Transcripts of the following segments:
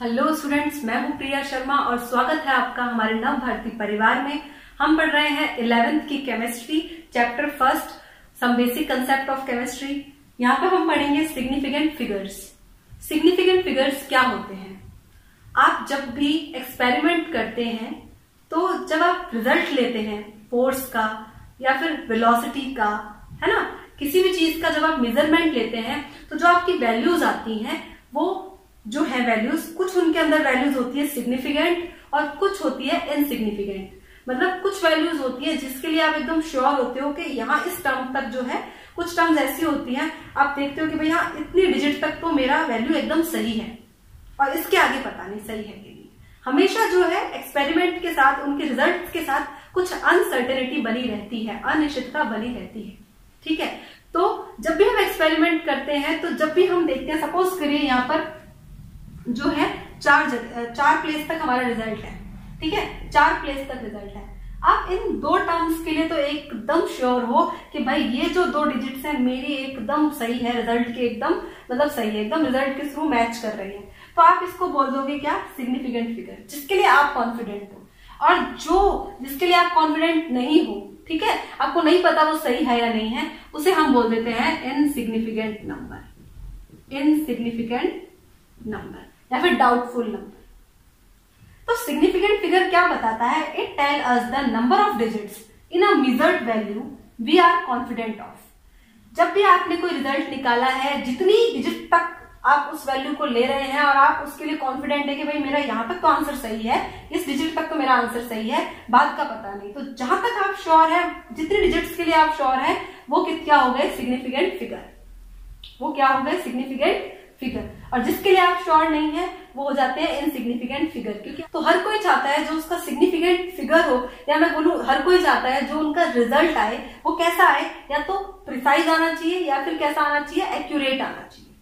Hello students मैं हूँ प्रिया शर्मा और स्वागत है आपका हमारे नव भारती परिवार में। हम पढ़ रहे हैं इलेवेंथ की chemistry chapter first some basic concept of chemistry यहाँ पर हम पढ़ेंगे सिग्निफिकेंट फिगर्स सिग्निफिकेंट फिगर्स क्या होते हैं? आप जब भी एक्सपेरिमेंट करते हैं तो जब आप रिज़ल्ट लेते हैं फोर्स का या फिर वेलोसिटी का, है ना? किसी भी चीज़ का जब आप मेज़रमेंट लेते हैं तो जो आपकी वैल्यूज़ आती हैं, वो जो है वैल्यूज़ कुछ उनके अंदर वैल्यूज़ होती है सिग्निफिकेंट और कुछ होती है इनसिग्निफिकेंट मतलब कुछ वैल्यूज़ होती है जिसके लिए आप एकदम श्योर होते हो कि यहाँ इस टर्म तक जो है, कुछ टर्म्स ऐसी होती हैं, आप देखते हो कि भाई यहाँ इतनी डिजिट तक तो मेरा वैल्यू एकदम सही है। और इसके आगे पता नहीं सही है कि नहीं। हमेशा जो है एक्सपेरिमेंट के साथ, उनके रिज़ल्ट के साथ कुछ अनसर्टेनिटी बनी रहती है, अनिश्चितता बनी रहती है। ठीक है? तो जब भी हम एक्सपेरिमेंट करते हैं तो जब भी हम देखते हैं सपोज़ करिए यहाँ पर जो है, चार चार प्लेस तक हमारा रिज़ल्ट है। ठीक है? चार प्लेस तक रिज़ल्ट है। आप इन दो टर्म्स के लिए तो एकदम श्योर हो कि भाई ये जो दो डिजिट्स हैं, मेरी एकदम सही है रिज़ल्ट के एकदम मतलब सही है, एकदम रिज़ल्ट के थ्रू मैच कर रही है। तो आप इसको बोल दोगे क्या? सिग्निफिकेंट फिगर जिसके लिए आप कॉन्फिडेंट हो। और जो, जिसके लिए आप कॉन्फिडेंट नहीं हो, ठीक है? आपको नहीं पता वो सही है या नहीं है, उसे हम बोल देते हैं इनसिग्निफिकेंट नंबर इनसिग्निफिकेंट नंबर या फिर डाउटफुल नंबर तो सिग्निफिकेंट फिगर क्या बताता है? It tell us the number of digits in a measured value we are confident of जब भी आपने कोई रिज़ल्ट निकाला है, जितनी डिजिट तक आप उस वैल्यू को ले रहे हैं और आप उसके लिए कॉन्फिडेंट है कि भाई मेरा यहाँ तक तो आंसर सही है, इस डिजिट तक तो मेरा आंसर सही है बाद का पता नहीं। तो जहाँ तक आप श्योर है, जितने डिजिट्स के लिए आप श्योर है, वो क्या हो गए? सिग्निफिकेंट फिगर वो क्या हो गए? सिग्निफिकेंट फिगर और जिसके लिए आप श्योर नहीं है, वो हो जाते हैं इनसिग्निफिकेंट फिगर क्योंकि तो हर कोई चाहता है जो उसका सिग्निफिकेंट फिगर हो, या मैं बोलू, हर कोई चाहता है जो उनका रिज़ल्ट आए, वो कैसा आए, या तो प्रिसाइज आना चाहिए, या फिर कैसा आना चाहिए एक्यूरेट आना चाहिए।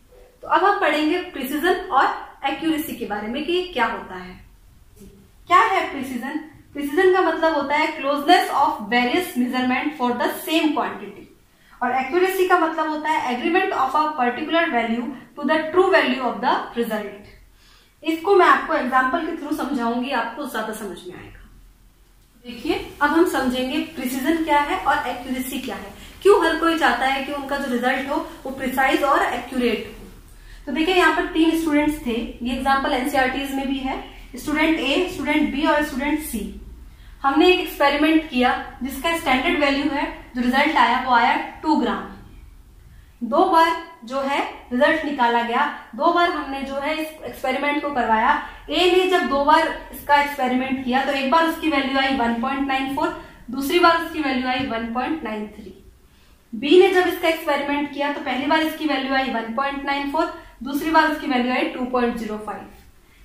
तो अब हम पढ़ेंगे प्रिसीजन और एक्यूरेसी के बारे में कि क्या होता है। क्या है प्रिसीजन प्रिसीजन का मतलब होता है closeness of various measurement for the same quantity और एक्यूरेसी का मतलब होता है agreement of a particular value to the true value of the result इसको मैं आपको एग्ज़ाम्पल के थ्रू समझाऊँगी, आपको ज़्यादा समझ में आएगा। देखिए, अब हम समझेंगे प्रिसीजन क्या है और एक्यूरेसी क्या है। क्यों हर कोई चाहता है कि उनका जो रिज़ल्ट हो, वो प्रिसाइज और एक्यूरेट हो? तो देखिए, यहाँ पर तीन स्टूडेंट्स थे। ये एग्ज़ाम्पल एनसीआरटीज में भी है। स्टूडेंट ए स्टूडेंट बी और स्टूडेंट सी हमने एक एक्सपेरिमेंट किया जिसका स्टैंडर्ड वैल्यू है, जो रिज़ल्ट आया, वो आया टू ग्राम दो बार जो है रिज़ल्ट निकाला गया। दो बार हमने जो है इस एक्सपेरिमेंट को करवाया। ए ने जब दो बार इसका एक्सपेरिमेंट किया तो एक बार उसकी वैल्यू आई 1.94 दूसरी बार उसकी वैल्यू आई 1.93 बी ने जब इसका एक्सपेरिमेंट किया तो पहली बार इसकी वैल्यू आई 1.94 दूसरी बार उसकी वैल्यू आई 2.05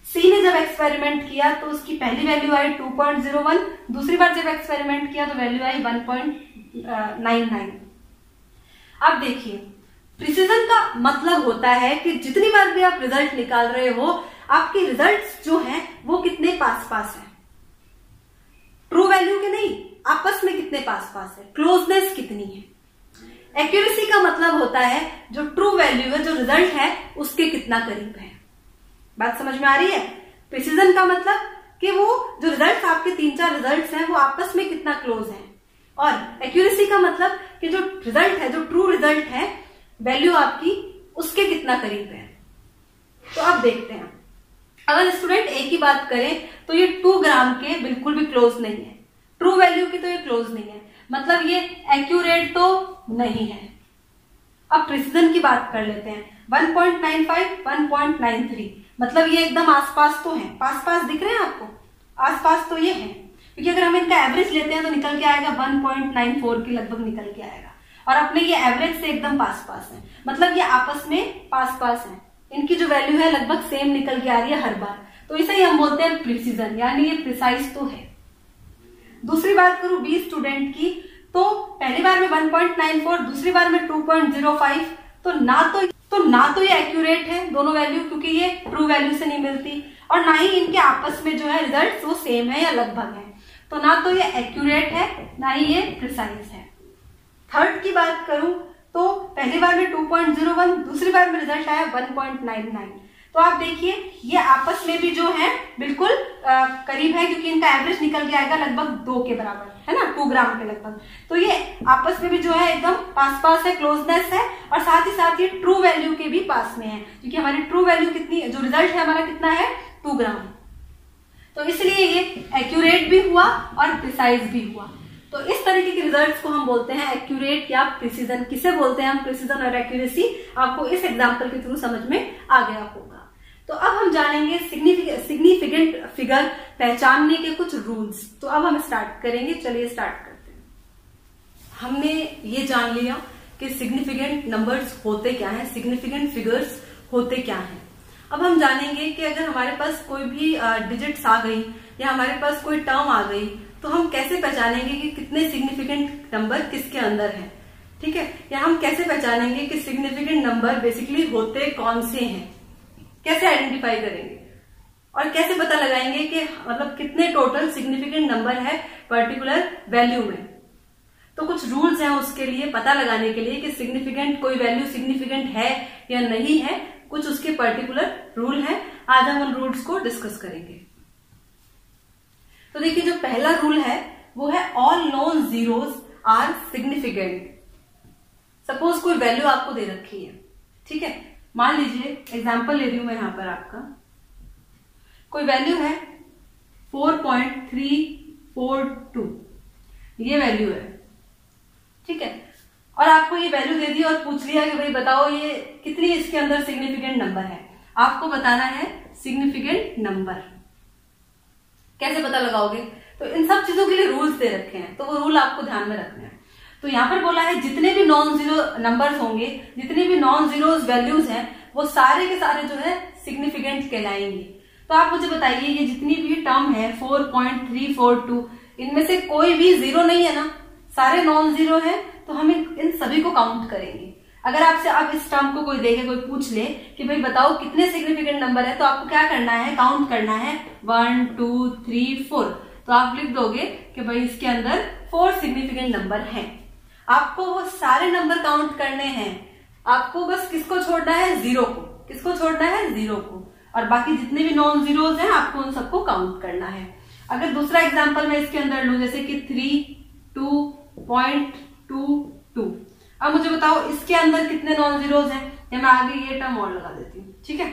सी ने जब एक्सपेरिमेंट किया तो उसकी पहली वैल्यू आई 2.01 दूसरी बार जब एक्सपेरिमेंट किया तो वैल्यू आई 1.99 अब देखिए प्रिसीजन का मतलब होता है कि जितनी बार भी आप रिज़ल्ट निकाल रहे हो, आपके रिज़ल्ट जो है, वो कितने पास पास है? ट्रू वैल्यू के नहीं, आपस में कितने पास पास है? क्लोजनेस कितनी है? एक्यूरेसी का मतलब होता है जो ट्रू वैल्यू है, जो रिज़ल्ट है, उसके कितना करीब है। बात समझ में आ रही है? प्रिसीजन का मतलब कि वो जो रिज़ल्ट आपके तीन चार रिज़ल्ट हैं, वो आपस में कितना क्लोज है। और एक्यूरेसी का मतलब कि जो रिज़ल्ट है, जो ट्रू रिज़ल्ट है वैल्यू आपकी उसके कितना करीब है। तो आप देखते हैं। अगर स्टूडेंट ए की बात करें तो ये टू ग्राम के बिल्कुल भी क्लोज नहीं है। ट्रू वैल्यू की तो ये क्लोज नहीं है। मतलब ये एक्यूरेट तो नहीं है। अब प्रिसीजन की बात कर लेते हैं। 1.95, 1.93 मतलब ये एकदम आसपास तो है। पास पास दिख रहे हैं आपको? आसपास तो ये है। क्योंकि अगर हम इनका एवरेज लेते हैं तो निकल के आएगा 1.94 के लगभग निकल के आएगा। और अपने ये एवरेज से एकदम पास पास है। मतलब ये आपस में पास पास है। इनकी जो वैल्यू है लगभग सेम निकल के आ रही है हर बार। तो इसे ही हम बोलते हैं प्रिसीजन यानी ये प्रिसाइज तो है। दूसरी बात करूँ बी स्टूडेंट की तो पहली बार में 1.94 दूसरी बार में 2.05 तो ना तो तो ना तो ये एक्यूरेट है दोनों वैल्यू क्योंकि ये ट्रू वैल्यू से नहीं मिलती। और ना ही इनके आपस में जो है रिज़ल्ट वो सेम है या लगभग है। तो ना तो ये एक्यूरेट है, ना ही ये प्रिसाइज है। थर्ड की बात करूँ तो पहली बार में 2.01 दूसरी बार में रिज़ल्ट आया 1.99 तो आप देखिए ये आपस में भी जो है बिल्कुल आ, करीब है क्योंकि इनका एवरेज निकल के आएगा लगभग दो के बराबर है ना? टू ग्राम के लगभग। तो ये आपस में भी जो है एकदम पास पास है क्लोजनेस है और साथ ही साथ ये ट्रू वैल्यू के भी पास में है क्योंकि हमारी ट्रू वैल्यू कितनी जो रिज़ल्ट है हमारा कितना है? Two gram. तो इसलिए ये एक्यूरेट भी हुआ और प्रिसाइज भी हुआ। तो इस तरीके के रिजल्ट्स को हम बोलते हैं एक्यूरेट या प्रिसीजन किसे बोलते हैं हम प्रिसीजन और एक्यूरेसी आपको इस एग्ज़ाम्पल के थ्रू समझ में आ गया होगा। तो अब हम जानेंगे सिग्निफिकेंट फिगर पहचानने के कुछ रूल्स तो अब हम स्टार्ट करेंगे। चलिए स्टार्ट करते हैं। हमने ये जान लिया कि सिग्निफिकेंट नंबर्स होते क्या हैं सिग्निफिकेंट फिगर्स होते क्या हैं। अब हम जानेंगे कि अगर हमारे पास कोई भी डिजिट्स आ गई या हमारे पास कोई टर्म आ गई तो हम कैसे पहचानेंगे कि कितने सिग्निफिकेंट नंबर किसके अंदर है? ठीक है? या हम कैसे पहचानेंगे कि सिग्निफिकेंट नंबर बेसिकली होते कौन से हैं? कैसे आइडेंटिफाई करेंगे? और कैसे पता लगाएँगे कि मतलब कितने टोटल सिग्निफिकेंट नंबर है पर्टिकुलर वैल्यू में? तो कुछ रूल्स हैं उसके लिए पता लगाने के लिए कि सिग्निफिकेंट कोई वैल्यू सिग्निफिकेंट है या नहीं है। कुछ उसके पर्टिकुलर रूल है। आज हम उन रूल्स को डिस्कस करेंगे। तो देखिए जो पहला रूल है, वो है all non zeros are significant suppose कोई वैल्यू आपको दे रखी है, ठीक है? मान लीजिए एग्ज़ाम्पल ले रही हूँ मैं यहाँ पर आपका। कोई वैल्यू है four point three four two ये वैल्यू है, ठीक है? और आपको ये वैल्यू दे दी और पूछ लिया कि भाई बताओ ये कितनी इसके अंदर सिग्निफिकेंट नंबर है? आपको बताना है सिग्निफिकेंट नंबर कैसे पता लगाओगे? तो इन सब चीज़ों के लिए रूल्स दे रखे हैं। तो वो रूल आपको ध्यान में रखने हैं। तो यहाँ पर बोला है, जितने भी नॉन ज़ीरो नंबर्स होंगे, जितने भी नॉन ज़ीरो वैल्यूज़ हैं, वो सारे के सारे जो है सिग्निफिकेंट कहलाएँगे। तो आप मुझे बताइए, ये जितनी भी टर्म है four point three four two इनमें से कोई भी ज़ीरो नहीं है ना? सारे नॉन ज़ीरो है तो हम इन सभी को काउंट करेंगे। अगर आपसे अब इस टर्म को कोई देखे, कोई पूछ ले कि भाई बताओ कितने सिग्निफिकेंट नंबर है तो आपको क्या करना है काउंट करना है वन टू थ्री फोर तो आप लिख दोगे कि भाई इसके अंदर फोर सिग्निफिकेंट नंबर हैं। आपको वो सारे नंबर काउंट करने हैं। आपको बस किसको छोड़ना है? ज़ीरो को। किसको छोड़ना है? ज़ीरो को। और बाकी जितने भी नॉन जीरोज हैं, आपको उन सबको काउंट करना है। अगर दूसरा एग्ज़ाम्पल मैं इसके अंदर लू, जैसे कि three two point two two अब मुझे बताओ, इसके अंदर कितने नॉन जीरोज हैं? या मैं आगे ये टर्म और लगा देती हूँ, ठीक है?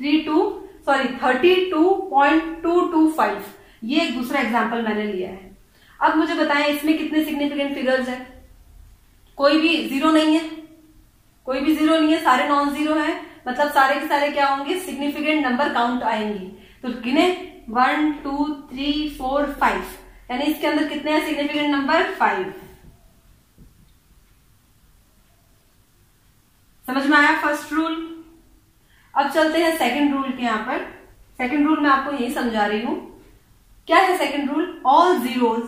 Three two sorry thirty two point two two five ये एक दूसरा एग्ज़ाम्पल मैंने लिया है। अब मुझे बताएँ, इसमें कितने सिग्निफिकेंट फिगर्स है? कोई भी ज़ीरो नहीं है। कोई भी ज़ीरो नहीं है, सारे नॉन ज़ीरो है। मतलब सारे के सारे क्या होंगे? सिग्निफिकेंट नंबर काउंट आएँगे। तो गिने one two three four five यानी इसके अंदर कितने हैं? सिग्निफिकेंट नंबर फाइव समझ में आया फ़र्स्ट रूल अब चलते हैं सेकंड रूल के यहाँ पर। सेकंड रूल मैं आपको यही समझा रही हूँ। क्या है second rule all zeros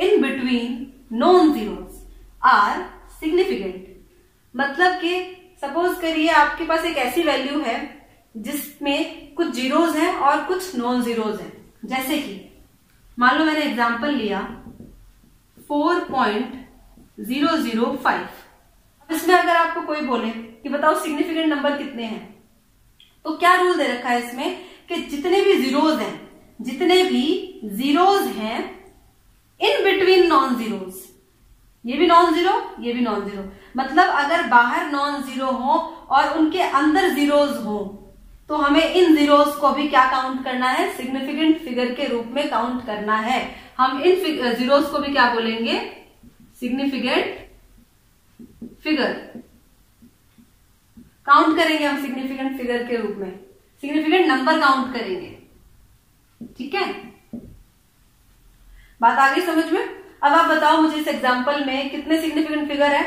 in between non zeros are significant मतलब कि सपोज़ करिए आपके पास एक ऐसी वैल्यू है जिसमें कुछ जीरोज हैं और कुछ नॉन जीरोज हैं। जैसे कि, मान लो मैंने एग्जांपल लिया 4.005 इसमें अगर आपको कोई बोले कि बताओ सिग्निफिकेंट नंबर कितने हैं तो क्या रूल दे रखा है इसमें कि जितने भी जीरोज हैं, जितने भी जीरोज हैं इन बिटवीन नॉन जीरोज ये भी नॉन ज़ीरो ये भी नॉन ज़ीरो मतलब अगर बाहर नॉन ज़ीरो हो और उनके अंदर जीरोज हो तो हमें इन जीरोज को भी क्या काउंट करना है? सिग्निफिकेंट फिगर के रूप में काउंट करना है. हम इन जीरोज को भी क्या बोलेंगे? सिग्निफिकेंट फिगर काउंट करेंगे हम सिग्निफिकेंट फिगर के रूप में. सिग्निफिकेंट नंबर काउंट करेंगे. ठीक है? बात आ गई समझ में? अब आप बताओ मुझे इस एग्ज़ाम्पल में कितने सिग्निफिकेंट फिगर है?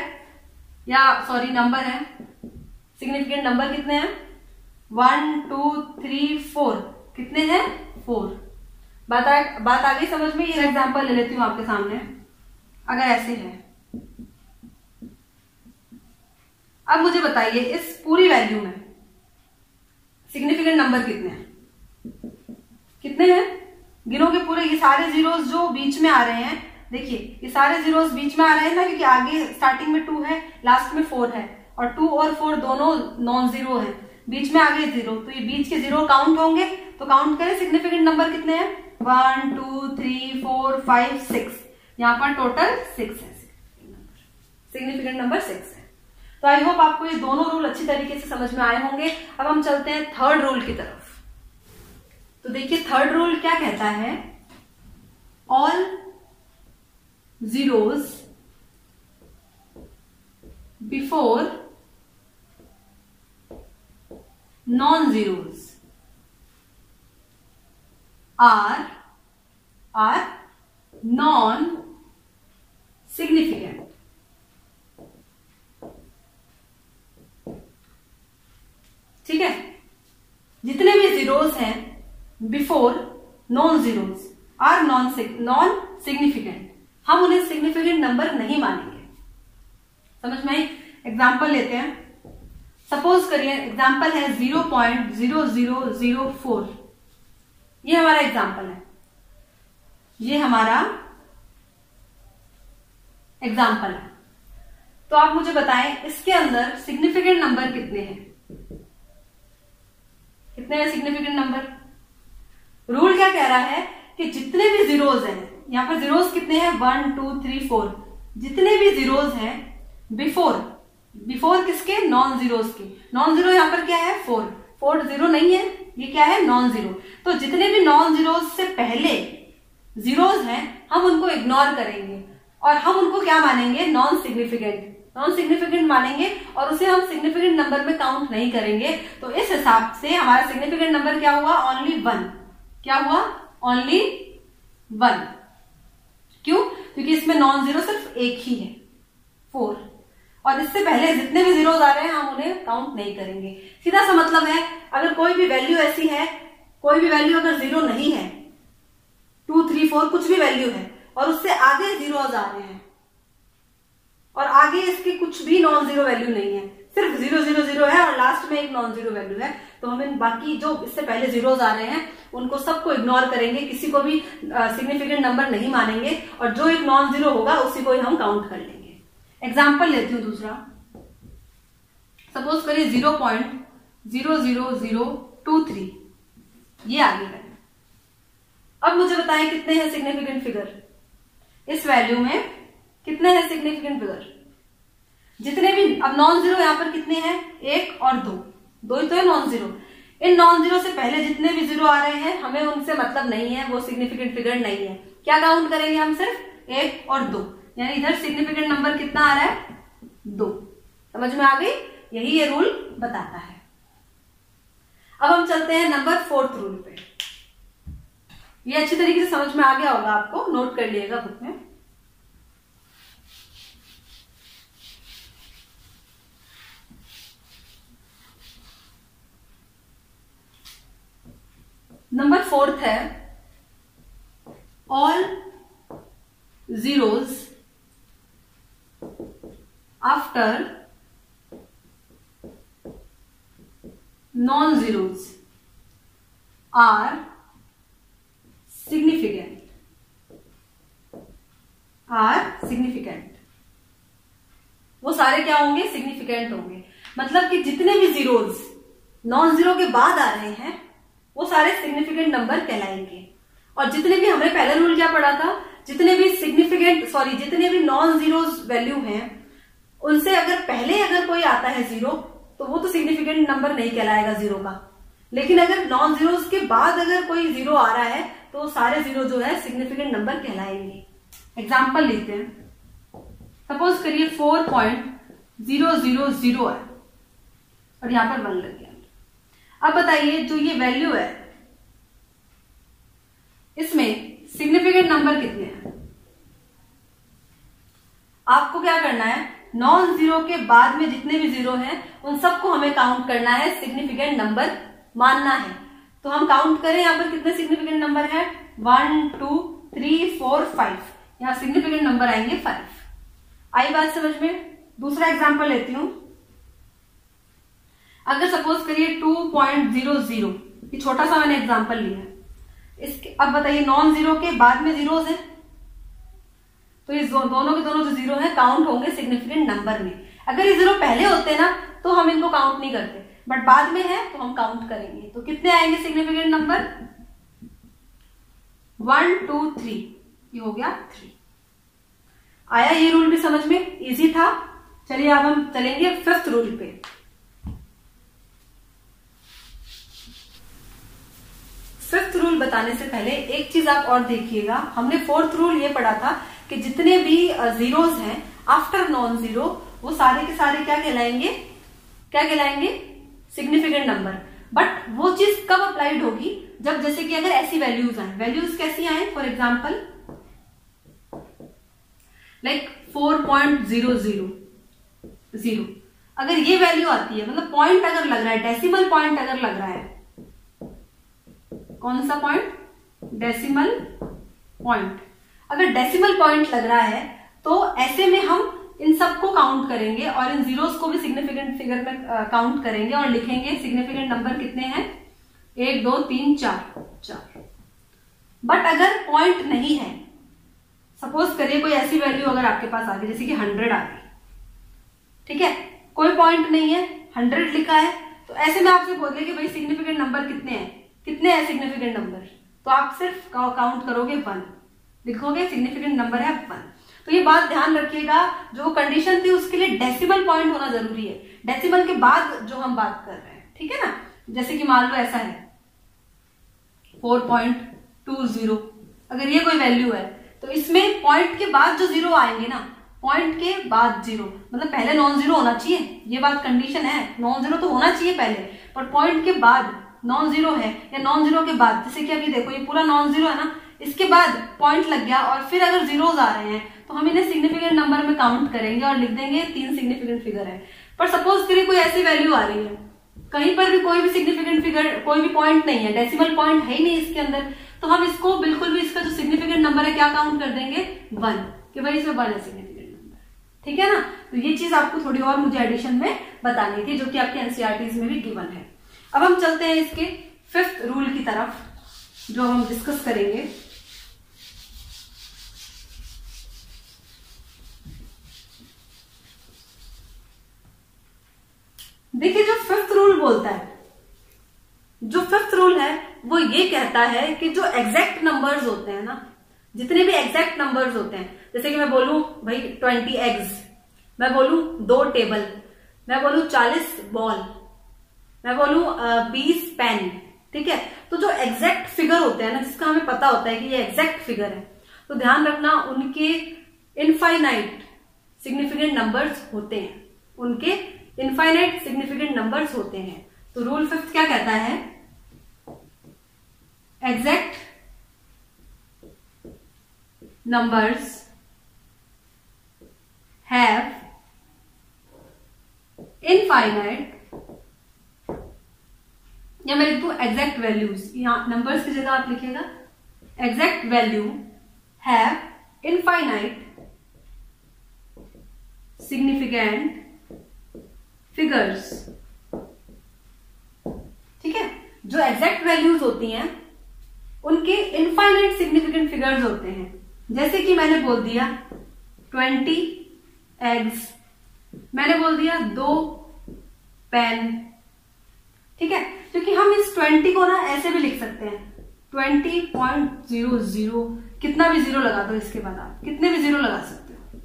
या सॉरी नंबर है? सिग्निफिकेंट नंबर कितने हैं? वन टू थ्री फोर कितने हैं? फोर बात आ, बात आ गई समझ में? ये एग्ज़ाम्पल ले लेती हूँ आपके सामने. अगर ऐसे है। अब मुझे बताइए, इस पूरी वैल्यू में सिग्निफिकेंट नंबर कितने हैं? कितने हैं? गिनोगे पूरे ये सारे जीरोस जो बीच में आ रहे हैं, देखिए, ये सारे जीरोस बीच में आ रहे हैं ना, क्योंकि आगे स्टार्टिंग में टू है लास्ट में फोर है, और टू और फोर दोनों नॉन ज़ीरो है। बीच में आ गए ज़ीरो तो ये बीच के ज़ीरो काउंट होंगे। तो काउंट करें सिग्निफिकेंट नंबर कितने हैं? One two three four five six यहाँ पर टोटल सिक्स है। सिग्निफिकेंट नंबर सिक्स तो आई होप आपको ये दोनों रूल अच्छी तरीके से समझ में आए होंगे। अब हम चलते हैं थर्ड रूल की तरफ़। तो देखिए थर्ड रूल क्या कहता है? All zeros before non zeros are are non significant ठीक है जितने भी जीरोस हैं before non zeros are non non significant हम उन्हें सिग्निफिकेंट नंबर नहीं मानेंगे। समझ में एग्ज़ाम्पल लेते हैं। सपोज़ करिए एग्ज़ाम्पल है zero point zero zero zero four ये हमारा एग्ज़ाम्पल है। ये हमारा एग्ज़ाम्पल है। तो आप मुझे बताएँ, इसके अंदर सिग्निफिकेंट नंबर कितने हैं? कितने हैं सिग्निफिकेंट नंबर रूल क्या कह रहा है कि जितने भी जीरोज हैं, यहाँ पर जीरोज कितने हैं? वन टू थ्री फोर जितने भी जीरोज हैं बिफोर बिफोर किसके? नॉन जीरोज के। नॉन ज़ीरो यहाँ पर क्या है? फोर फोर ज़ीरो नहीं है। ये क्या है? नॉन ज़ीरो तो जितने भी नॉन जीरोज से पहले जीरोज हैं, हम उनको इग्नोर करेंगे। और हम उनको क्या मानेंगे? नॉन सिग्निफिकेंट नॉन सिग्निफिकेंट मानेंगे और उसे हम सिग्निफिकेंट नंबर में काउंट नहीं करेंगे। तो इस हिसाब से हमारा सिग्निफिकेंट नंबर क्या हुआ ओनली वन क्या हुआ? ओनली वन क्यों? क्योंकि इसमें नॉन ज़ीरो सिर्फ़ एक ही है. फोर और इससे पहले जितने भी जीरोज आ रहे हैं, हम उन्हें काउंट नहीं करेंगे. सीधा सा मतलब है, अगर कोई भी वैल्यू ऐसी है, कोई भी वैल्यू अगर ज़ीरो नहीं है टू थ्री फोर कुछ भी वैल्यू है, और उससे आगे जीरोज आ रहे हैं, और आगे इसकी कुछ भी नॉन ज़ीरो वैल्यू नहीं है सिर्फ़ ज़ीरो ज़ीरो ज़ीरो है और लास्ट में एक नॉन ज़ीरो वैल्यू है। तो हम इन बाकी जो इससे पहले जीरोज आ रहे हैं, उनको सबको इग्नोर करेंगे, किसी को भी सिग्निफिकेंट नंबर नहीं मानेंगे और जो एक नॉन ज़ीरो होगा, उसी को ही हम काउंट कर लेंगे। एग्ज़ाम्पल लेती हूँ दूसरा। सपोज़ करिए zero point zero zero zero two three ये आगे है। अब मुझे बताएँ कितने हैं सिग्निफिकेंट फिगर इस वैल्यू में कितने हैं सिग्निफिकेंट फिगर जितने भी अब नॉन ज़ीरो यहाँ पर कितने हैं? एक और दो। दो ही तो है नॉन ज़ीरो इन नॉन ज़ीरो से पहले जितने भी ज़ीरो आ रहे हैं, हमें उनसे मतलब नहीं है, वो सिग्निफिकेंट फिगर नहीं है। क्या काउंट करेंगे हम सिर्फ़? एक और दो। यानी इधर सिग्निफिकेंट नंबर कितना आ रहा है? दो। समझ में आ गई? यही ये रूल बताता है। अब हम चलते हैं नंबर फोर्थ रूल पे। ये अच्छी तरीके से समझ में आ गया होगा आपको। नोट कर लिएगा बुक में। नंबर फोर्थ है all zeros after non zeros are significant are significant वो सारे क्या होंगे? सिग्निफिकेंट होंगे। मतलब कि जितने भी जीरोज नॉन ज़ीरो के बाद आ रहे हैं वो सारे सिग्निफिकेंट नंबर कहलाएँगे। और जितने भी हमने पहला रूल क्या पढ़ा था, जितने भी सिग्निफिकेंट सॉरी जितने भी नॉन ज़ीरो वैल्यू हैं, उनसे अगर पहले अगर कोई आता है ज़ीरो तो वो तो सिग्निफिकेंट नंबर नहीं कहलाएगा ज़ीरो का। लेकिन अगर नॉन ज़ीरो के बाद अगर कोई ज़ीरो आ रहा है तो सारे ज़ीरो जो है सिग्निफिकेंट नंबर कहलाएँगे। एग्ज़ाम्पल लेते हैं। सपोज़ करिए four point zero zero zero है। और यहाँ पर वन लग गया। अब बताइए, जो ये वैल्यू है, इसमें सिग्निफिकेंट नंबर कितने हैं? आपको क्या करना है? नॉन ज़ीरो के बाद में जितने भी ज़ीरो हैं, उन सबको हमें काउंट करना है सिग्निफिकेंट नंबर मानना है। तो हम काउंट करें, यहाँ पर कितने सिग्निफिकेंट नंबर है? One two three four five यहाँ सिग्निफिकेंट नंबर आएँगे फाइव आई बात समझ में? दूसरा एग्ज़ाम्पल लेती हूँ। अगर सपोज़ करिए टू पॉइंट ज़ीरो ज़ीरो ये छोटा सा मैंने एग्ज़ाम्पल लिया है। इसके, अब बताइए नॉन ज़ीरो के बाद में जीरोज है? तो ये दोनों के दोनों जो ज़ीरो है काउंट होंगे सिग्निफिकेंट नंबर में। अगर ये ज़ीरो पहले होते ना तो हम इनको काउंट नहीं करते। बट बाद में है तो हम काउंट करेंगे। तो कितने आएँगे significant number one two three ये हो गया थ्री आया ये रूल भी समझ में? इजी था। चलिए अब हम चलेंगे फिफ्थ रूल पे। फिफ्थ रूल बताने से पहले एक चीज़ आप और देखिएगा। हमने फोर्थ रूल ये पढ़ा था कि जितने भी जीरोज हैं आफ्टर नॉन ज़ीरो वो सारे के सारे क्या कहलाएँगे? क्या कहलाएँगे? सिग्निफिकेंट नंबर बट वो चीज़ कब अप्लाइड होगी? जब जैसे कि अगर ऐसी वैल्यूज़ आए। वैल्यूज़ कैसी आए? For example like four point zero zero zero अगर ये वैल्यू आती है मतलब पॉइंट अगर लग रहा है डेसिमल पॉइंट अगर लग रहा है कौन सा पॉइंट डेसिमल पॉइंट अगर डेसिमल पॉइंट लग रहा है तो ऐसे में हम इन सबको काउंट करेंगे और इन जीरोस को भी सिग्निफिकेंट फिगर में काउंट करेंगे और लिखेंगे सिग्निफिकेंट नंबर कितने हैं? एक, दो, तीन, चार। चार। बट अगर पॉइंट नहीं है सपोज़ करिए कोई ऐसी वैल्यू अगर आपके पास आ गई, जैसे कि हंड्रेड आ गई। ठीक है? कोई पॉइंट नहीं है हंड्रेड लिखा है तो ऐसे में आपसे बोले कि भाई सिग्निफिकेंट नंबर कितने हैं? कितने हैं सिग्निफिकेंट नंबर तो आप सिर्फ़ काउंट करोगे वन लिखोगे सिग्निफिकेंट नंबर है वन तो ये बात ध्यान रखिएगा, जो कंडीशन थी उसके लिए डेसिमल पॉइंट होना ज़रूरी है। डेसिमल के बाद जो हम बात कर रहे हैं, ठीक है ना? जैसे कि मान लो ऐसा है। फोर पॉइंट टू ज़ीरो अगर ये कोई वैल्यू है तो इसमें पॉइंट के बाद जो ज़ीरो आएँगे ना पॉइंट के बाद ज़ीरो मतलब पहले नॉन ज़ीरो होना चाहिए। ये बात कंडीशन है। नॉन ज़ीरो तो होना चाहिए पहले, पर पॉइंट के बाद नॉन ज़ीरो है, या नॉन ज़ीरो के बाद, जैसे कि अभी देखो, ये पूरा नॉन ज़ीरो है ना, इसके बाद पॉइंट लग गया और फिर अगर जीरोज आ रहे हैं तो हम इन्हें सिग्निफिकेंट नंबर में काउंट करेंगे और लिख देंगे, तीन सिग्निफिकेंट फिगर है। पर सपोज़ करिए कोई ऐसी वैल्यू आ रही है, कहीं पर भी कोई भी सिग्निफिकेंट फिगर कोई भी पॉइंट नहीं है डेसिमल पॉइंट है ही नहीं इसके अंदर तो हम इसको बिल्कुल भी इसका जो सिग्निफिकेंट नंबर है, क्या काउंट कर देंगे? वन कि भाई इसमें वन है सिग्निफिकेंट नंबर ठीक है ना? तो ये चीज़ आपको थोड़ी और मुझे एडिशन में बतानी थी, जो कि आपके एनसीआरटीज में भी गिवन है। अब हम चलते हैं इसके फिफ्थ रूल की तरफ़, जो हम डिस्कस करेंगे। देखिए, जो फिफ्थ रूल बोलता है, जो फिफ्थ रूल है, वो ये कहता है कि जो एग्जैक्ट नंबर्स होते हैं ना, जितने भी एग्जैक्ट नंबर्स होते हैं, जैसे कि मैं बोलूँ, भाई ट्वेंटी एग्स मैं बोलूँ, दो टेबल मैं बोलूँ, चालीस बॉल मैं बोलूँ बीस पेन ठीक है? तो जो एग्जैक्ट फिगर होते हैं ना, जिसका हमें पता होता है कि ये एग्जैक्ट फिगर है तो ध्यान रखना उनके इनफाइनाइट सिग्निफिकेंट नंबर्स होते हैं। उनके इनफाइनाइट सिग्निफिकेंट नंबर्स होते हैं। तो रूल फिफ्थ क्या कहता है? एग्जैक्ट numbers have infinite या मैं लिख एग्जैक्ट वैल्यूज़ यहाँ नंबर्स की जगह आप लिखेगा exact value have infinite significant figures ठीक है? जो एग्जैक्ट वैल्यूज़ होती हैं, उनके इनफाइनाइट सिग्निफिकेंट फिगर्स होते हैं। जैसे कि मैंने बोल दिया ट्वेंटी एग्स मैंने बोल दिया, दो पेन ठीक है? क्योंकि हम इस ट्वेंटी को ना ऐसे भी लिख सकते हैं। ट्वेंटी पॉइंट ज़ीरो ज़ीरो, कितना भी ज़ीरो लगा दो इसके बाद आप, कितने भी ज़ीरो लगा सकते हो।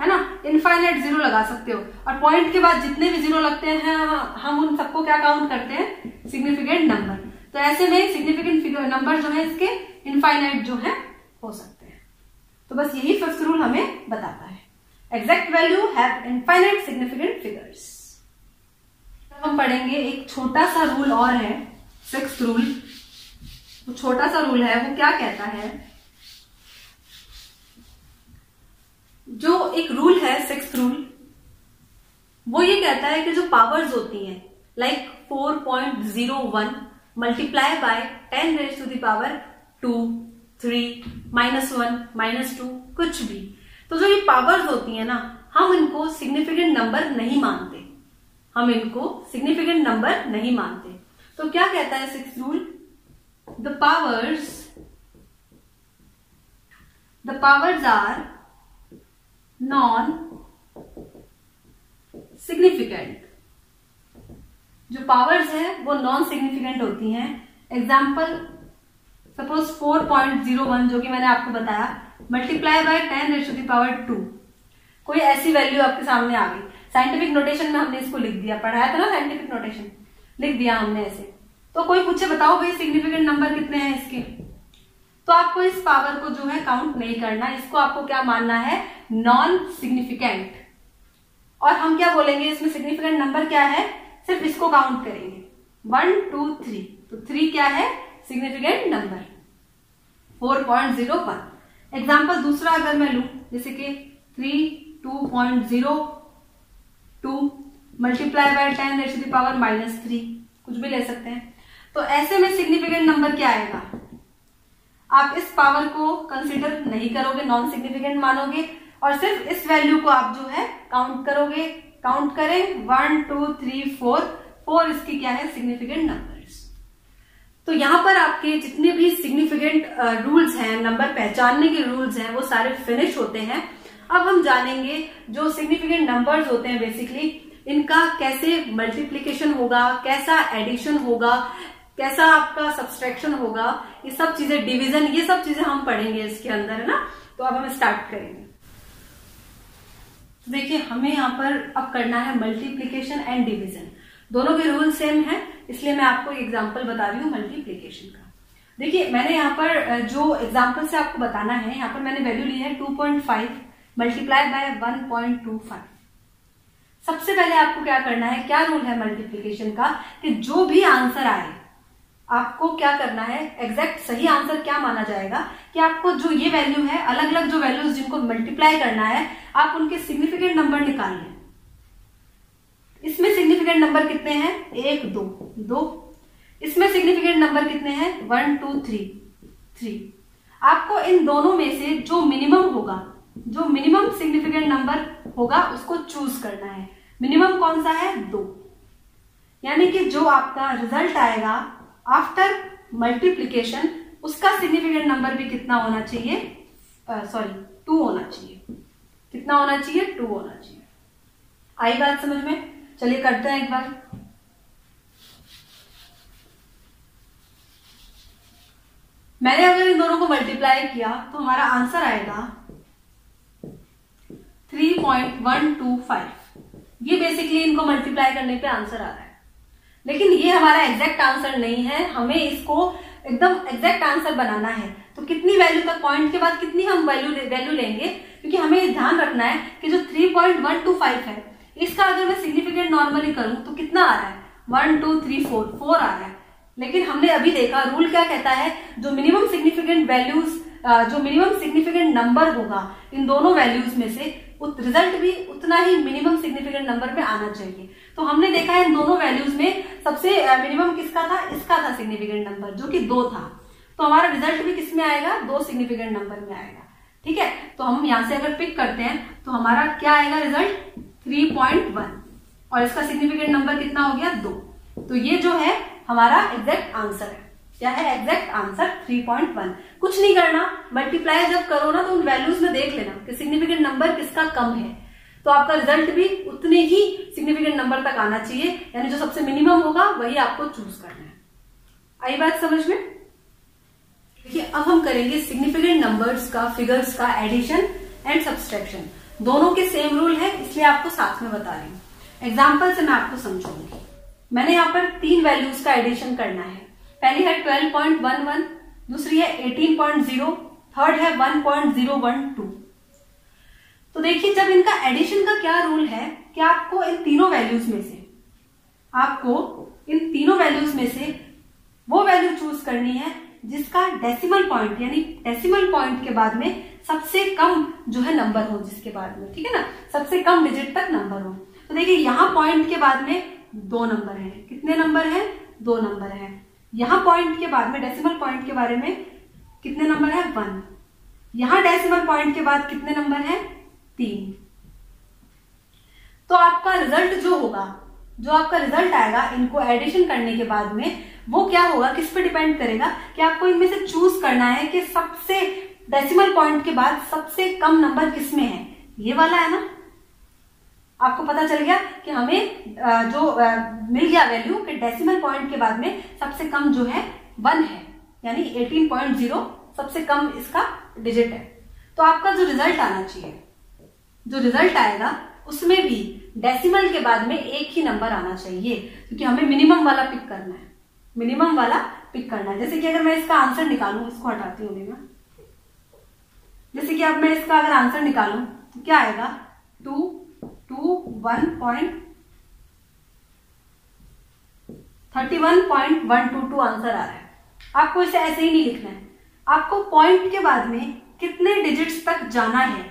है ना? इनफाइनाइट ज़ीरो लगा सकते हो। और पॉइंट के बाद जितने भी ज़ीरो लगते हैं हम उन सबको क्या काउंट करते हैं? सिग्निफिकेंट नंबर तो ऐसे में सिग्निफिकेंट फिगर नंबर जो है इसके इनफाइनाइट जो है, हो सकते हैं। तो बस यही फिफ्थ रूल हमें बताता है। Exact value have infinite significant figures हम पढ़ेंगे, एक छोटा सा रूल और है सिक्स रूल वो छोटा सा रूल है, वो क्या कहता है? जो एक रूल है सिक्स रूल वो ये कहता है कि जो पावर्स होती हैं like four point zero one multiply by ten raise to the power two three minus one minus two कुछ भी। तो जो ये पावर्स होती है ना, हम इनको सिग्निफिकेंट नंबर नहीं मानते। हम इनको सिग्निफिकेंट नंबर नहीं मानते। तो क्या कहता है six rule the powers the powers are non significant जो पावर्स है, वो नॉन सिग्निफिकेंट होती हैं। एग्ज़ाम्पल सपोज़ 4.01 जो कि मैंने आपको बताया multiply by ten raise to the power two कोई ऐसी वैल्यू आपके सामने आ गई। साइंटिफिक नोटेशन में हमने इसको लिख दिया, पढ़ाया था ना साइंटिफिक नोटेशन लिख दिया हमने ऐसे। तो कोई पूछे, बताओ भाई सिग्निफिकेंट नंबर कितने हैं इसके? तो आपको इस पावर को जो है काउंट नहीं करना, इसको आपको क्या मानना है? नॉन सिग्निफिकेंट और हम क्या बोलेंगे, इसमें सिग्निफिकेंट नंबर क्या है? सिर्फ़ इसको काउंट करेंगे। वन टू थ्री तो थ्री क्या है? Significant number four point zero one example दूसरा अगर मैं लू, जैसे कि three two point zero two multiply by ten H the power minus three कुछ भी ले सकते हैं। तो ऐसे में सिग्निफिकेंट नंबर क्या आएगा? आप इस पावर को कंसिडर नहीं करोगे नॉन सिग्निफिकेंट मानोगे, और सिर्फ़ इस वैल्यू को आप जो है काउंट करोगे। काउंट करें। One two three four four इसकी क्या है? सिग्निफिकेंट नंबर्स तो यहाँ पर आपके जितने भी सिग्निफिकेंट रूल्स हैं नंबर पहचानने के रूल्स हैं, वो सारे फिनिश होते हैं। अब हम जानेंगे जो सिग्निफिकेंट नंबर्स होते हैं बेसिकली इनका कैसे मल्टीप्लीकेशन होगा, कैसा एडिशन होगा, कैसा आपका सब्सट्रैक्शन होगा, ये सब चीज़ें डिवीज़न ये सब चीज़ें हम पढ़ेंगे इसके अंदर, है ना? तो अब हम स्टार्ट करेंगे। तो देखिए, हमें यहाँ पर अब करना है मल्टीप्लीकेशन एंड डिवीज़न दोनों के रूल सेम है, इसलिए मैं आपको एग्ज़ाम्पल बता रही हूँ मल्टीप्लीकेशन का। देखिए, मैंने यहाँ पर, जो एग्ज़ाम्पल से आपको बताना है, यहाँ पर मैंने वैल्यू ली है 2.5 मल्टीप्लाई बाय 1.25 सबसे पहले आपको क्या करना है? क्या रूल है मल्टीप्लीकेशन का कि जो भी आंसर आए, आपको क्या करना है? एग्जैक्ट सही आंसर क्या माना जाएगा? कि आपको जो ये वैल्यू है अलग अलग जो वैल्यूज़ जिनको मल्टीप्लाई करना है, आप उनके सिग्निफिकेंट नंबर निकाल लें इसमें सिग्निफिकेंट नंबर कितने हैं? एक, दो। दो। इसमें सिग्निफिकेंट नंबर कितने हैं? वन टू थ्री थ्री आपको इन दोनों में से जो मिनिमम होगा जो मिनिमम सिग्निफिकेंट नंबर होगा, उसको चूज़ करना है। मिनिमम कौन सा है? दो। यानी कि जो आपका रिज़ल्ट आएगा आफ्टर मल्टीप्लीकेशन उसका सिग्निफिकेंट नंबर भी कितना होना चाहिए? सॉरी टू होना चाहिए। कितना होना चाहिए? टू होना चाहिए। आई बात समझ में? चलिए करते हैं एक बार। मैंने अगर इन दोनों को मल्टीप्लाई किया तो हमारा आंसर आएगा 3.125 ये बेसिकली इनको मल्टीप्लाई करने पे आंसर आ रहा है। लेकिन ये हमारा एग्जैक्ट आंसर नहीं है। हमें इसको एकदम एग्जैक्ट आंसर बनाना है। तो कितनी वैल्यू तक पॉइंट के बाद कितनी हम वैल्यू वैल्यू लेंगे? क्योंकि हमें ध्यान रखना है कि जो 3.125 है, इसका अगर मैं सिग्निफिकेंट नॉर्मली करूँ तो कितना आ रहा है? One two three four four आ रहा है। लेकिन हमने अभी देखा रूल क्या कहता है? जो मिनिमम सिग्निफिकेंट वैल्यूज़ जो मिनिमम सिग्निफिकेंट नंबर होगा, इन दोनों वैल्यूज़ में से रिज़ल्ट भी उतना ही मिनिमम सिग्निफिकेंट नंबर में आना चाहिए। तो हमने देखा है इन दोनों वैल्यूज़ में सबसे मिनिमम किसका था? इसका था सिग्निफिकेंट नंबर जो कि दो था। तो हमारा रिज़ल्ट भी किसमें आएगा? दो सिग्निफिकेंट नंबर में आएगा। ठीक है? तो हम यहाँ से अगर पिक करते हैं तो हमारा क्या आएगा रिज़ल्ट थ्री पॉइंट वन और इसका सिग्निफिकेंट नंबर कितना हो गया? दो। तो ये जो है, हमारा एग्जैक्ट आंसर है। क्या है एग्जैक्ट आंसर 3.1 कुछ नहीं करना मल्टीप्लाई जब करो ना तो उन वैल्यूज़ में देख लेना कि सिग्निफिकेंट नंबर किसका कम है। तो आपका रिज़ल्ट भी उतने ही सिग्निफिकेंट नंबर तक आना चाहिए, यानी जो सबसे मिनिमम होगा, वही आपको चूज़ करना है। आई बात समझ में? देखिए, अब हम करेंगे सिग्निफिकेंट नंबर्स का फिगर्स का एडिशन एंड सब्सट्रैक्शन दोनों के सेम रूल है, इसलिए आपको साथ में बता रही हूँ। एग्ज़ाम्पल से मैं आपको समझाऊँगी। मैंने यहाँ पर तीन वैल्यूज़ का एडिशन करना है। पहली है 12.11 दूसरी है 18.0 थर्ड है 1.012 तो देखिए, जब इनका एडिशन का क्या रूल है कि आपको इन तीनों वैल्यूज़ में से, आपको इन तीनों वैल्यूज़ में से वो वैल्यू चूज़ करनी है जिसका डेसिमल पॉइंट यानी डेसिमल पॉइंट के बाद में सबसे कम जो है नंबर हो, जिसके बाद में, ठीक है ना? सबसे कम डिजिट तक नंबर हो। तो देखिए, यहाँ पॉइंट के बाद में दो नंबर है। कितने नंबर है? दो नंबर है। यहाँ पॉइंट के बाद में डेसिमल पॉइंट के बारे में कितने नंबर है? वन यहाँ डेसिमल पॉइंट के बाद कितने नंबर है? तीन तो आपका रिज़ल्ट जो होगा, जो आपका रिज़ल्ट आएगा इनको एडिशन करने के बाद में, वो क्या होगा? किस पे डिपेंड करेगा? कि आपको इनमें से चूज़ करना है कि सबसे डेसिमल पॉइंट के बाद सबसे कम नंबर किसमें है? ये वाला है ना? आपको पता चल गया कि हमें जो मिल गया वैल्यू कि डेसिमल पॉइंट के बाद में सबसे कम जो है वन है। यानी 18.0 सबसे कम इसका डिजिट है। तो आपका जो रिज़ल्ट आना चाहिए, जो रिज़ल्ट आएगा, उसमें भी डेसिमल के बाद में एक ही नंबर आना चाहिए, क्योंकि हमें मिनिमम वाला पिक करना है। मिनिमम वाला पिक करना है। जैसे कि अगर मैं इसका आंसर निकालू, इसको हटाती हूँ मैं। जैसे कि अब मैं इसका अगर आंसर निकालू तो क्या आएगा? Two two one point thirty one point one two two answer आ रहा है। आपको इसे ऐसे ही नहीं लिखना है। आपको पॉइंट के बाद में कितने डिजिट्स तक जाना है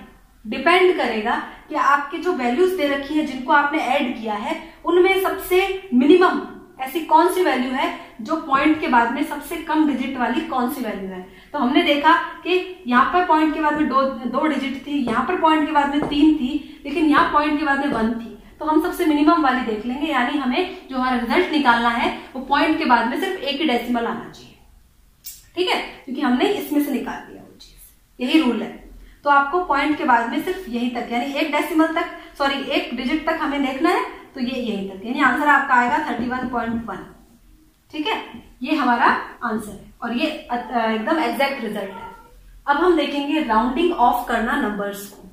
डिपेंड करेगा कि आपकी जो वैल्यूज़ दे रखी है, जिनको आपने ऐड किया है, उनमें सबसे मिनिमम ऐसी कौन सी वैल्यू है, जो पॉइंट के बाद में सबसे कम डिजिट वाली कौन सी वैल्यू है। तो हमने देखा कि यहाँ पर पॉइंट के बाद में दो दो डिजिट थी, यहाँ पर पॉइंट के बाद में तीन थी, लेकिन यहाँ पॉइंट के बाद में वन थी। तो हम सबसे मिनिमम वाली देख लेंगे, यानी हमें जो हमारा रिज़ल्ट निकालना है, वो पॉइंट के बाद में सिर्फ़ एक ही डेसिमल आना चाहिए। ठीक है? क्योंकि हमने इसमें से निकाल दिया वो चीज़। यही रूल है। तो आपको पॉइंट के बाद में सिर्फ़ यही तक, यानी एक डेसिमल तक सॉरी एक डिजिट तक हमें देखना है तो ये यही तक। यानी आंसर आपका आएगा थर्टी वन पॉइंट वन ठीक है? ये हमारा आंसर है और ये एकदम एग्जैक्ट रिज़ल्ट है। अब हम देखेंगे राउंडिंग ऑफ़ करना नंबर्स को।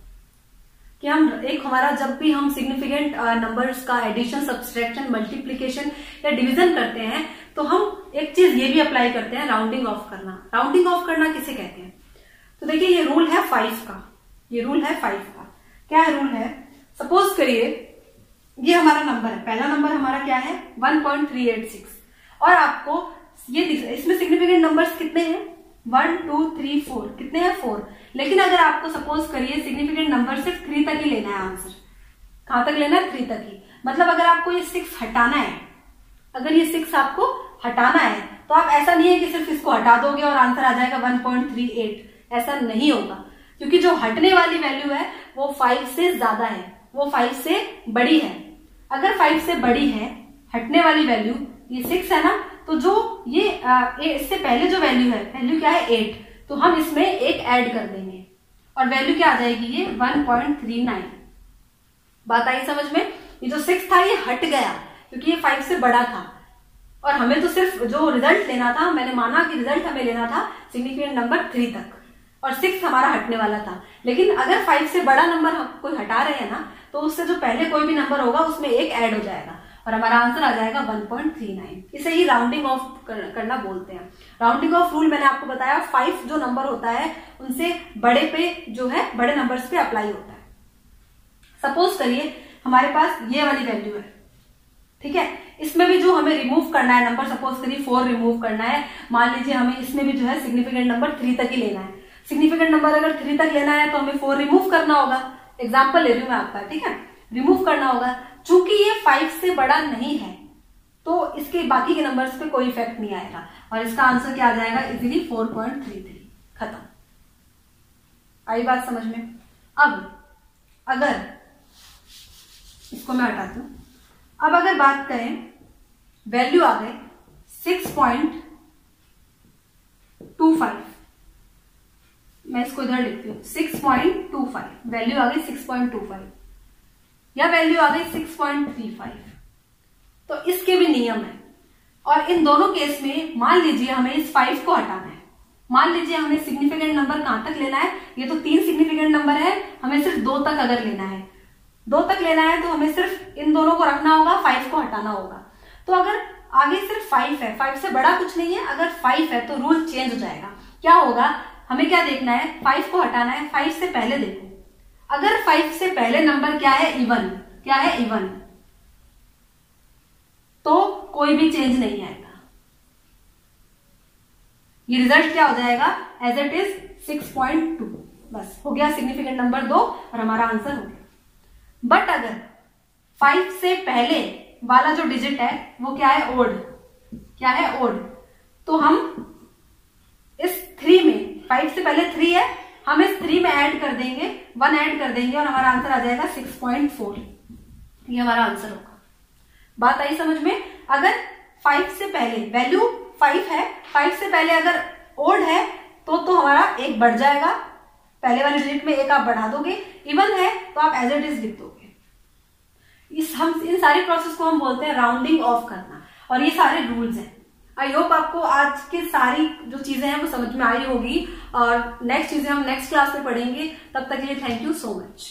कि हम, एक हमारा जब भी हम सिग्निफिकेंट नंबर्स का एडिशन सब्सट्रैक्शन मल्टीप्लीकेशन या डिवीज़न करते हैं तो हम एक चीज़ ये भी अप्लाई करते हैं राउंडिंग ऑफ़ करना। राउंडिंग ऑफ़ करना किसे कहते हैं? तो देखिए, ये रूल है फाइव का। ये रूल है फाइव का। क्या है रूल है? सपोज़ करिए, ये हमारा नंबर है। पहला नंबर हमारा क्या है? One point three eight six और आपको ये इसमें सिग्निफिकेंट नंबर्स कितने हैं? वन टू थ्री फोर कितने हैं? फोर लेकिन अगर आपको सपोज़ करिए सिग्निफिकेंट नंबर सिर्फ़ थ्री तक ही लेना है आंसर कहाँ तक लेना है? थ्री तक ही। मतलब अगर आपको ये सिक्स हटाना है, अगर ये सिक्स आपको हटाना है तो आप ऐसा नहीं है कि सिर्फ़ इसको हटा दोगे और आंसर आ जाएगा वन पॉइंट थ्री एट ऐसा नहीं होगा। क्योंकि जो हटने वाली वैल्यू है, वो फाइव से ज़्यादा है। वो फाइव से बड़ी है। अगर फाइव से बड़ी है, हटने वाली वैल्यू ये सिक्स है ना तो जो ये इससे पहले जो वैल्यू है वैल्यू क्या है? एट तो हम इसमें एक ऐड कर देंगे। और वैल्यू क्या आ जाएगी? ये वन पॉइंट थ्री नाइन बात आई समझ में? ये जो सिक्स था, ये हट गया, क्योंकि ये फाइव से बड़ा था। और हमें तो सिर्फ़ जो रिज़ल्ट लेना था, मैंने माना कि रिज़ल्ट हमें लेना था सिग्निफिकेंट नंबर थ्री तक। और सिक्स हमारा हटने वाला था। लेकिन अगर फाइव से बड़ा नंबर कोई हटा रहे हैं ना तो उससे जो पहले कोई भी नंबर होगा, उसमें एक ऐड हो जाएगा। और हमारा आंसर आ जाएगा 1.39 इसे ही राउंडिंग ऑफ़ करना बोलते हैं। राउंडिंग ऑफ़ रूल मैंने आपको बताया फाइव जो नंबर होता है, उनसे बड़े पे जो है, बड़े नंबर्स पे अप्लाई होता है। सपोज़ करिए, हमारे पास ये वाली वैल्यू है, ठीक है? इसमें भी जो हमें रिमूव करना है नंबर सपोज़ करिए फोर रिमूव करना है, मान लीजिए हमें इसमें भी जो है सिग्निफिकेंट नंबर थ्री तक ही लेना है। सिग्निफिकेंट नंबर अगर थ्री तक लेना है तो हमें फोर रिमूव करना होगा। एग्ज़ाम्पल ले रही हूँ मैं आपका, ठीक है? रिमूव करना होगा। चूँकि ये फाइव से बड़ा नहीं है तो इसके बाकी के नंबर्स पे कोई इफ़ेक्ट नहीं आएगा। और इसका आंसर क्या आ जाएगा? Easily four point three three खत्म। आई बात समझ में? अब, अगर, इसको मैं हटाती हूँ। अब अगर बात करें वैल्यू आ गए सिक्स पॉइंट टू फाइव मैं इसको इधर लिखती हूँ। Six point two five value आ गई सिक्स पॉइंट टू फाइव या वैल्यू आ गई सिक्स पॉइंट थ्री फाइव तो इसके भी नियम है। और इन दोनों केस में मान लीजिए हमें इस फाइव को हटाना है। मान लीजिए हमें सिग्निफिकेंट नंबर कहाँ तक लेना है? ये तो तीन सिग्निफिकेंट नंबर है, हमें सिर्फ़ दो तक अगर लेना है। दो तक लेना है तो हमें सिर्फ़ इन दोनों को रखना होगा फाइव को हटाना होगा। तो अगर आगे सिर्फ़ फाइव है फाइव से बड़ा कुछ नहीं है, अगर फाइव है तो रूल चेंज हो जाएगा। क्या होगा? हमें क्या देखना है? फाइव को हटाना है फाइव से पहले देखो। अगर फाइव से पहले नंबर क्या है? इवन क्या है? इवन तो कोई भी चेंज नहीं आएगा। ये रिज़ल्ट क्या हो जाएगा? As it is six point two बस, हो गया सिग्निफिकेंट नंबर दो और हमारा आंसर हो गया। बट अगर फाइव से पहले वाला जो डिजिट है, वो क्या है? ओड क्या है? ओड तो हम इस थ्री में फाइव से पहले थ्री है हम इस थ्री में ऐड कर देंगे वन ऐड कर देंगे और हमारा आंसर आ जाएगा सिक्स पॉइंट फोर ये हमारा आंसर होगा। बात आई समझ में? अगर फाइव से पहले वैल्यू फाइव है फाइव से पहले अगर ओड है तो तो हमारा एक बढ़ जाएगा। पहले वाले डिजिट में एक आप बढ़ा दोगे इवन है तो आप एज इट इज़ लिख दोगे। इस, हम, इन सारी प्रोसेस को हम बोलते हैं राउंडिंग ऑफ़ करना। और ये सारे रूल्स हैं। आई होप आपको आज की सारी जो चीज़ें हैं वो समझ में आई होगी और नेक्स्ट चीज़ें हम नेक्स्ट क्लास में पढ़ेंगे। तब तक के लिए थैंक यू सो मच